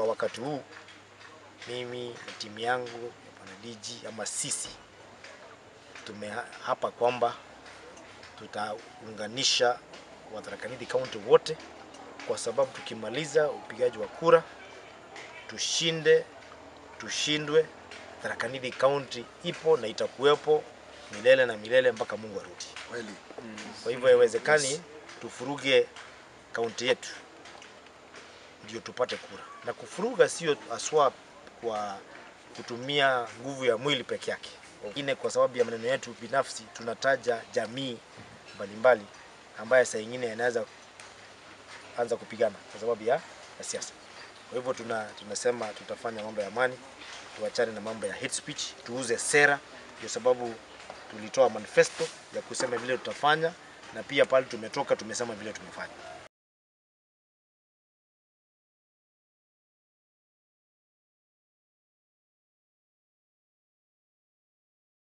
kwa wakati huu mimi na timu yangu ya Panadiji ama sisi tumehapa kwamba tutaunganisha watarakanidi kaunti wote, kwa sababu tukimaliza upigaji wa kura tushinde tushindwe, tarakanidi kaunti ipo na itakuwepo milele na milele mpaka Mungu arudi. Kweli. Kwa hivyo haiwezekani tufuruge kaunti yetu ndio tupate kura, na kufuruga sio aswa kwa kutumia nguvu ya mwili peke yake, ingine kwa sababu ya maneno yetu binafsi tunataja jamii mbalimbali ambaye saa ingine yanaweza anza kupigana kwa sababu ya, ya siasa. Kwa hivyo tuna, tunasema tutafanya mambo ya amani, tuachane na mambo ya hate speech, tuuze sera, ndio sababu tulitoa manifesto ya kusema vile tutafanya, na pia pale tumetoka tumesema vile tumefanya.